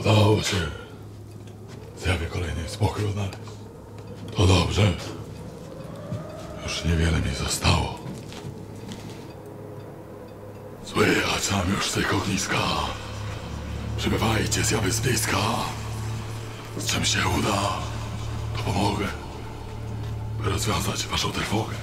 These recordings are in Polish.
Udało się. Zjawię kolejny spokój odnaleźć. To dobrze. Już niewiele mi zostało. Słychać nam już z tego ogniska. Przybywajcie zjawy z bliska. Z czym się uda, to pomogę, by rozwiązać waszą trwogę.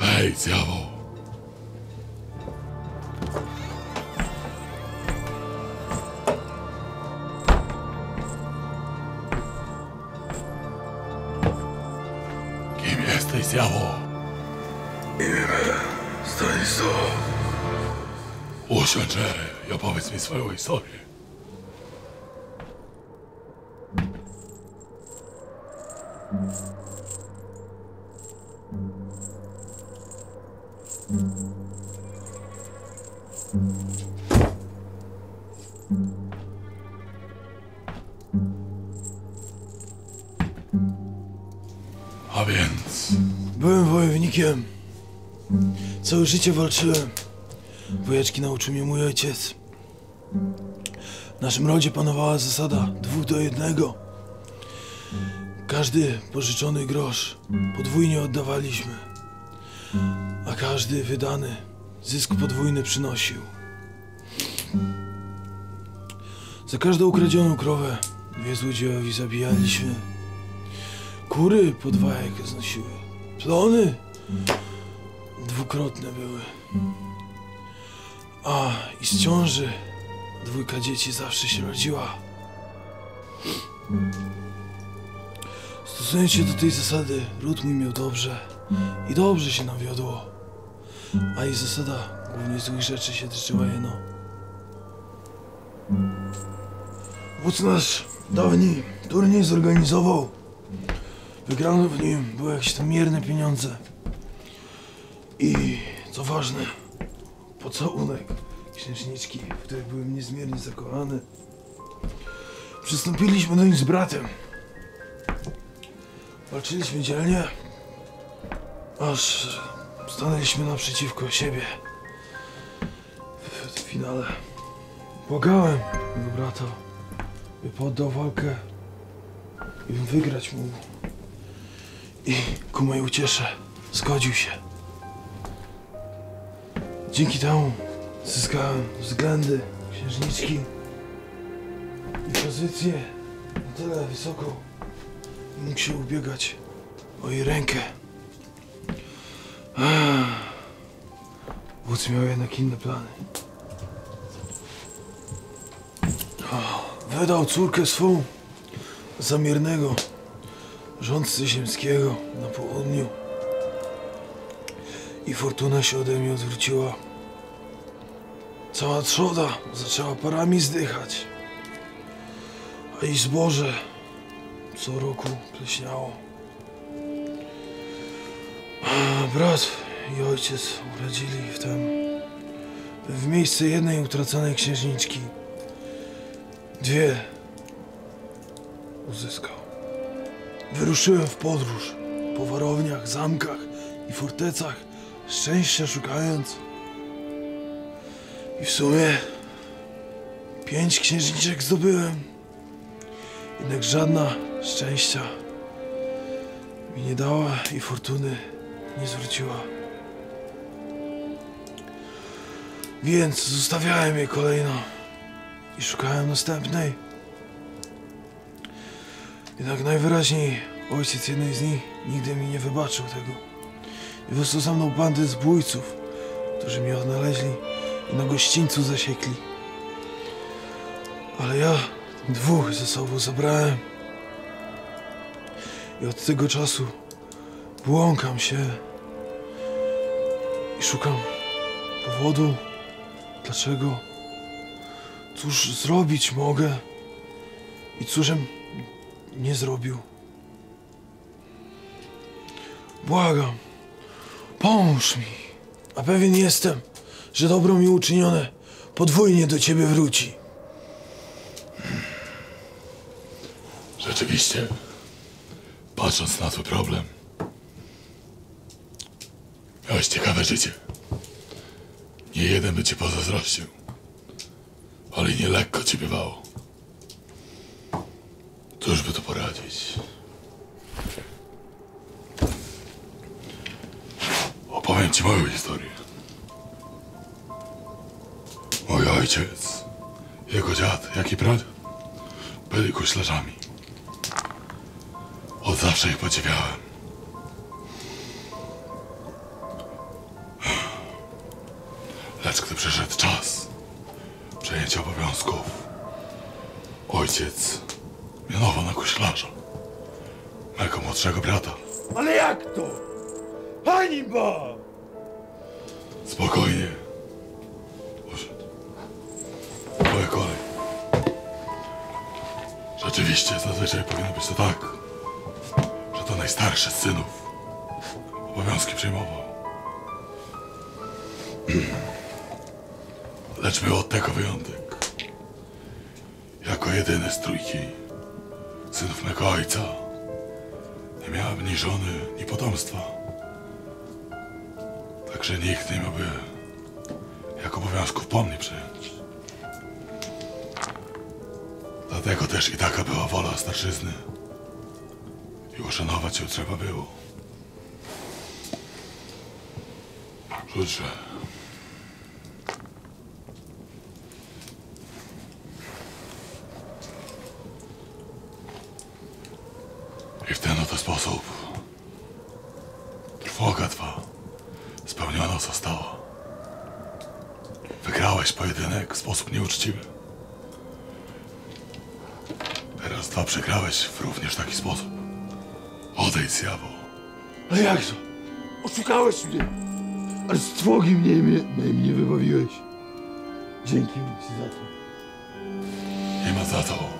Wejdź, zjawo. Jesteś, zjawo? Stanisław, Usiądźże i opowiedz mi swoją historię. A wojownikiem. Całe życie walczyłem. Wojeczki nauczył mnie mój ojciec. W naszym rodzie panowała zasada dwóch do jednego. Każdy pożyczony grosz podwójnie oddawaliśmy, a każdy wydany zysk podwójny przynosił. Za każdą ukradzioną krowę dwie złodziejowi zabijaliśmy. Kury po dwa jajka znosiły. Plony dwukrotne były. A i z ciąży dwójka dzieci zawsze się rodziła. Stosując się do tej zasady, ród mój miał dobrze i dobrze się nawiodło. A i zasada głównie złych rzeczy się tyczyła jeno. Wódz nasz dawniej turniej zorganizował. Wygrano w nim były jakieś tam mierne pieniądze. I co ważne, pocałunek księżniczki, w której byłem niezmiernie zakochany. Przystąpiliśmy do nich z bratem. Walczyliśmy dzielnie, aż stanęliśmy naprzeciwko siebie. W finale błagałem mego brata, by poddał walkę i wygrać mógł. I ku mojej uciesze zgodził się. Dzięki temu zyskałem względy księżniczki i pozycję na tyle wysoką, mógł się ubiegać o jej rękę. Wódz miał jednak inne plany. Wydał córkę swą za miernego rządcy ziemskiego na południu. I fortuna się ode mnie odwróciła. Cała trzoda zaczęła parami zdychać. A i zboże co roku pleśniało. A brat i ojciec uradzili wtem by w miejsce jednej utraconej księżniczki dwie uzyskał. Wyruszyłem w podróż po warowniach, zamkach i fortecach, szczęścia szukając. I w sumie pięć księżniczek zdobyłem. Jednak żadna szczęścia mi nie dała i fortuny nie zwróciła. Więc zostawiałem je kolejno i szukałem następnej. Jednak najwyraźniej ojciec jednej z nich nigdy mi nie wybaczył tego. I za mną bandę zbójców, którzy mnie odnaleźli i na gościńcu zasiekli. Ale ja dwóch ze sobą zabrałem. I od tego czasu błąkam się i szukam powodu, dlaczego, cóż zrobić mogę i cóżem nie zrobił. Błagam, pomóż mi, a pewien jestem, że dobro mi uczynione podwójnie do ciebie wróci. Rzeczywiście, patrząc na twój problem, miałeś ciekawe życie. Nie jeden by ci pozazdrościł. Ale nie lekko ci bywało. Cóż by tu poradzić? Opowiem ci moją historię. Mój ojciec, jego dziad, jak i pradziad byli guślarzami. Od zawsze ich podziwiałem. Lecz gdy przyszedł czas przejęcia obowiązków, ojciec mianował na guślarza mego młodszego brata. Ale jak to? Hańba! Spokojnie. Usiądź. Moja kolej. Rzeczywiście, zazwyczaj powinno być to tak, że to najstarszy z synów obowiązki przejmował. Lecz był od tego wyjątek. Jako jedyny z trójki synów mego ojca nie miałem ni żony, ni potomstwa. Także nikt nie miałby jak obowiązków po mnie przyjąć. Dlatego też i taka była wola starszyzny. I uszanować ją trzeba było. Rzućże. I w ten oto sposób trwoga twa spełniona została. Wygrałeś pojedynek w sposób nieuczciwy. Teraz dwa przegrałeś w również taki sposób. Odejdź z jawu. Ale jakże? Oszukałeś mnie! Ale z trwogi mnie, mnie, mnie wybawiłeś. Dzięki ci za to. Nie ma za to.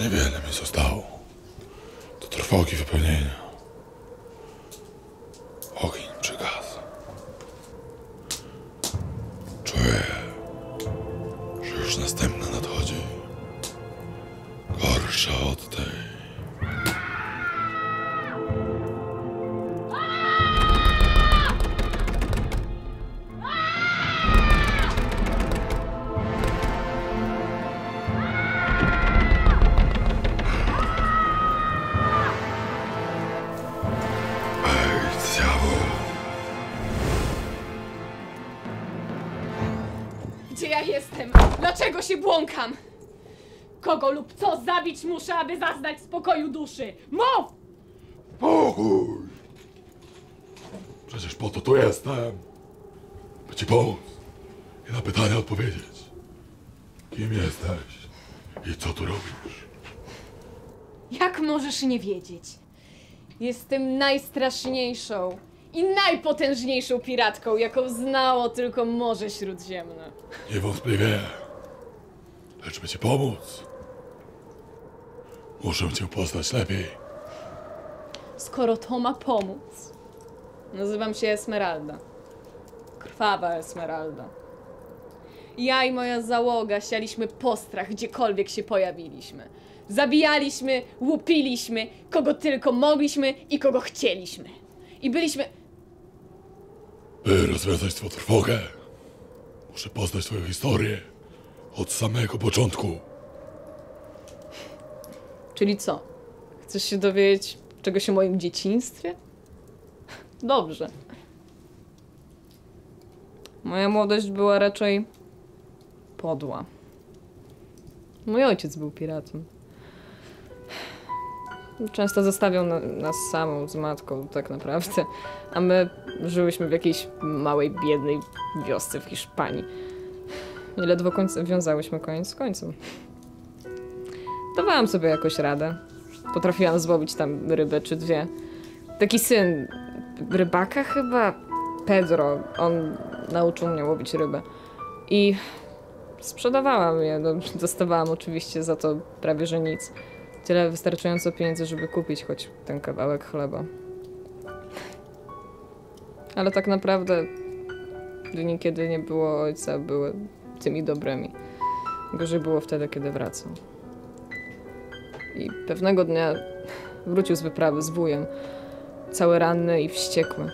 Niewiele mi zostało. Do trwogi wypełnienia. Ogień przygasł. Czuję, że już następna nadchodzi. Gorsza od tej. Błąkam? Kogo lub co zabić muszę, aby zaznać spokoju duszy? Mów! Spokój! Przecież po to tu jestem. By ci pomóc i na pytania odpowiedzieć. Kim jesteś i co tu robisz? Jak możesz nie wiedzieć? Jestem najstraszniejszą i najpotężniejszą piratką, jaką znało tylko Morze Śródziemne. Niewątpliwie. Lecz by ci pomóc, muszę cię poznać lepiej. Skoro to ma pomóc. Nazywam się Esmeralda. Krwawa Esmeralda. Ja i moja załoga sialiśmy postrach, gdziekolwiek się pojawiliśmy. Zabijaliśmy, łupiliśmy, kogo tylko mogliśmy i kogo chcieliśmy. I byliśmy. By rozwiązać twą trwogę, muszę poznać twoją historię od samego początku. Czyli co? Chcesz się dowiedzieć czegoś o moim dzieciństwie? Dobrze. Moja młodość była raczej podła. Mój ojciec był piratem. Często zostawiał na, nas samą z matką, tak naprawdę. A my żyłyśmy w jakiejś małej, biednej wiosce w Hiszpanii. I ledwo końc, wiązałyśmy koniec z końcem. Dawałam sobie jakoś radę. Potrafiłam złowić tam rybę czy dwie. Taki syn rybaka chyba, Pedro, on nauczył mnie łowić rybę. I sprzedawałam je. No, dostawałam oczywiście za to prawie że nic. Tyle wystarczająco pieniędzy, żeby kupić choć ten kawałek chleba. Ale tak naprawdę dni, kiedy nie było ojca, były tymi dobrymi. Gorzej było wtedy, kiedy wracał. I pewnego dnia wrócił z wyprawy z wujem, cały ranny i wściekły.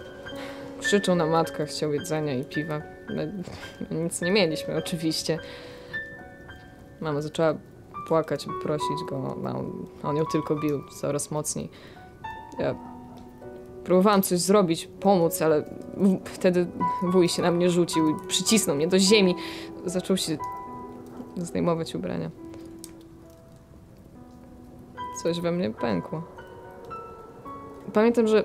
Krzyczał na matkę, chciał jedzenia i piwa. My, my nic nie mieliśmy, oczywiście. Mama zaczęła płakać, prosić go, a on ją tylko bił coraz mocniej. Ja próbowałam coś zrobić, pomóc, ale wtedy wuj się na mnie rzucił i przycisnął mnie do ziemi. Zaczął się zdejmować ubrania. Coś we mnie pękło. Pamiętam, że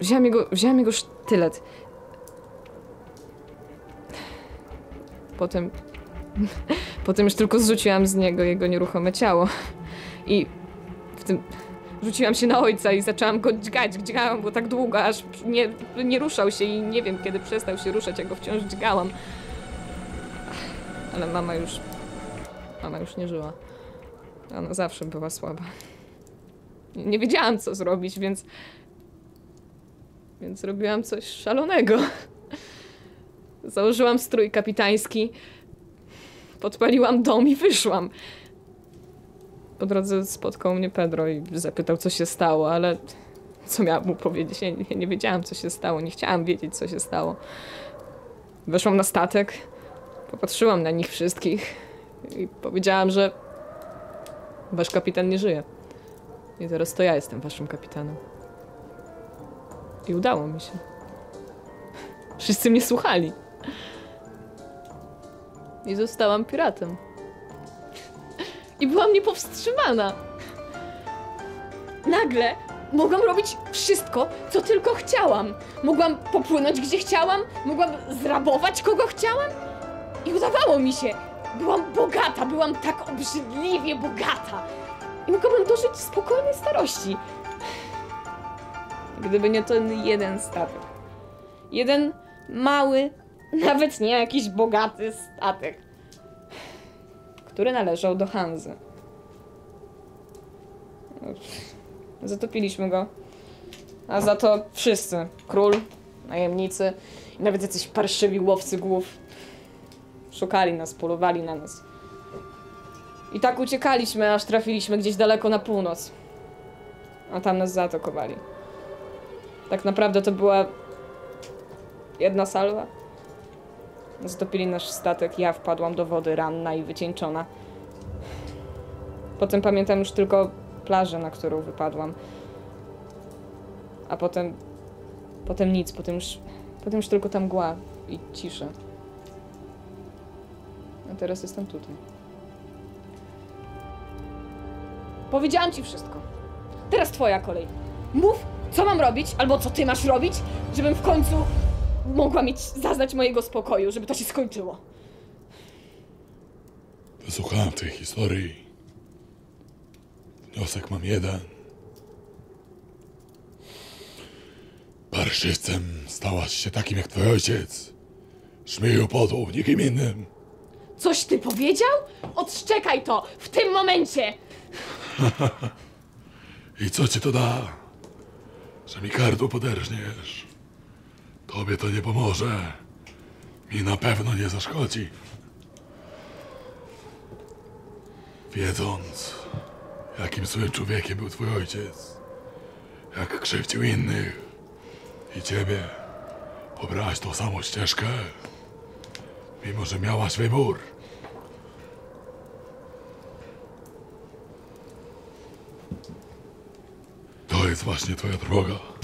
wziąłem jego, wziąłem jego sztylet. Potem, potem już tylko zrzuciłam z niego jego nieruchome ciało. I w tym rzuciłam się na ojca i zaczęłam go dźgać. Dźgałam go tak długo, aż nie, nie ruszał się i nie wiem, kiedy przestał się ruszać, jak go wciąż dźgałam. Ale mama już, mama już nie żyła. Ona zawsze była słaba. Nie, wiedziałam, co zrobić, więc więc zrobiłam coś szalonego. Założyłam strój kapitański, podpaliłam dom i wyszłam. Po drodze spotkał mnie Pedro i zapytał, co się stało, ale co miałam mu powiedzieć? Ja, ja nie wiedziałam, co się stało, nie chciałam wiedzieć, co się stało. Weszłam na statek, popatrzyłam na nich wszystkich i powiedziałam, że wasz kapitan nie żyje. I teraz to ja jestem waszym kapitanem. I udało mi się. Wszyscy mnie słuchali. I zostałam piratem. I byłam niepowstrzymana. Nagle mogłam robić wszystko, co tylko chciałam. Mogłam popłynąć gdzie chciałam, mogłam zrabować kogo chciałam. I udawało mi się. Byłam bogata, byłam tak obrzydliwie bogata. I mogłabym dożyć spokojnej starości. Gdyby nie ten jeden statek. Jeden mały, nawet nie jakiś bogaty statek, który należał do Hanzy. Zatopiliśmy go. A za to wszyscy. Król, najemnicy i nawet jacyś parszywi łowcy głów. Szukali nas, polowali na nas. I tak uciekaliśmy, aż trafiliśmy gdzieś daleko na północ. A tam nas zaatakowali. Tak naprawdę to była jedna salwa. Zatopili nasz statek, ja wpadłam do wody ranna i wycieńczona. Potem pamiętam już tylko plażę, na którą wypadłam. A potem... Potem nic, potem już... Potem już tylko ta mgła i cisza. A teraz jestem tutaj. Powiedziałam ci wszystko. Teraz twoja kolej. Mów, co mam robić, albo co ty masz robić, żebym w końcu mogła mieć, zaznać mojego spokoju, żeby to się skończyło. Wysłuchałem tej historii. Wniosek mam jeden. Parszywcem stałaś się takim jak twój ojciec. Szmieju podłą, nikim innym. Coś ty powiedział? Odszczekaj to! W tym momencie! I co ci to da? Że mi gardło poderżniesz. Tobie to nie pomoże. Mi na pewno nie zaszkodzi. Wiedząc, jakim złym człowiekiem był twój ojciec, jak krzywdził innych i ciebie, obrałaś tą samą ścieżkę, mimo że miałaś wybór. To jest właśnie twoja droga.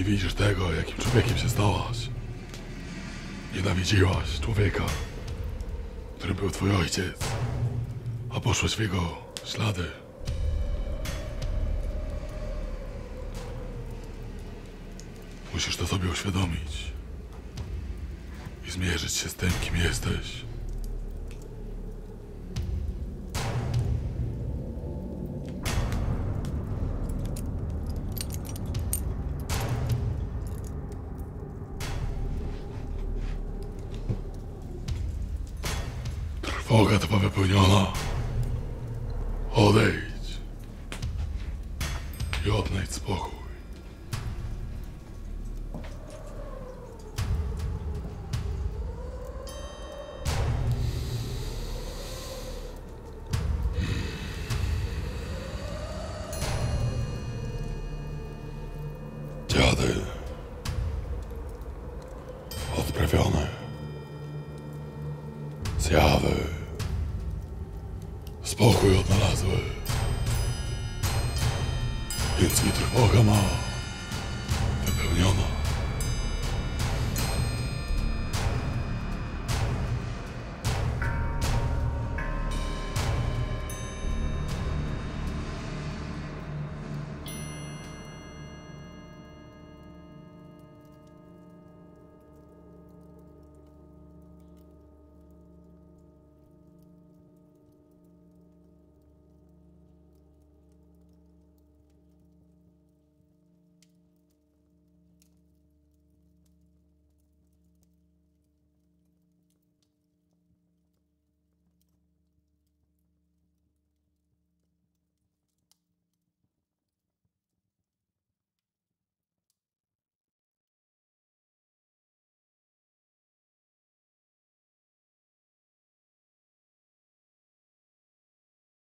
Nie widzisz tego, jakim człowiekiem się stałaś. Nienawidziłaś człowieka, którym był twój ojciec, a poszłaś w jego ślady. Musisz to sobie uświadomić i zmierzyć się z tym, kim jesteś. Trwoga twa wypełniona. Odejdź i odnajdź spokój. Spokój odnalazły. Więc i trwoga ma.